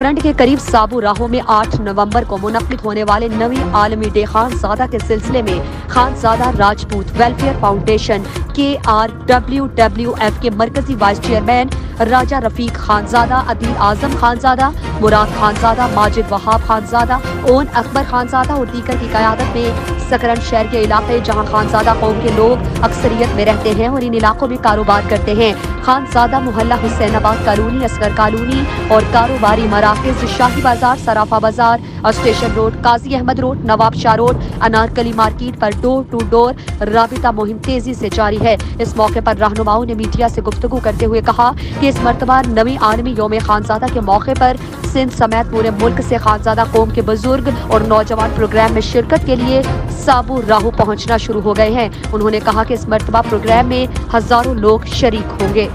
Front के करीब साबू राहों में 8 नवंबर को मुनद होने वाले नवी आलमी डे खानजादा के सिलसिले में खानजादा राजपूत वेलफेयर फाउंडेशन के आर डब्ल्यू डब्ल्यू एफ़ के मरकजी vice chairman Raja Rafiq Khanzada, Adeel Azam Khanzada, Murad Khanzada, Majid Wahab Khanzada, own Akbar Khanzada और दीगर की क्यादत में सकरन शहर के इलाके जहाँ खानजादा कौम के लोग अक्सरियत में रहते हैं और इन इलाकों में कारोबार करते हैं। खानजादा मोहल्ला हुसैनाबाद कॉलोनी, असगर कॉलोनी और कारोबारी मराकज, Shahi Bazaar, Sarafa Bazaar, station road, Kazi Ahmad road, Nawab Shah road, Anarkali market पर डोर टू डोर राबिता मुहिम तेज़ी से जारी है। इस मौके पर रहनुमाओं ने मीडिया से गुफ्तु करते हुए कहा कि इस मरतबा नवी आर्मी योम खानजादा के मौके पर सिंध समेत पूरे मुल्क से खानजादा कौम के बुज़ुर्ग और नौजवान प्रोग्राम में शिरकत के लिए साबू राहू पहुँचना शुरू हो गए हैं। उन्होंने कहा कि इस मरतबा प्रोग्राम में हज़ारों लोग शरीक होंगे।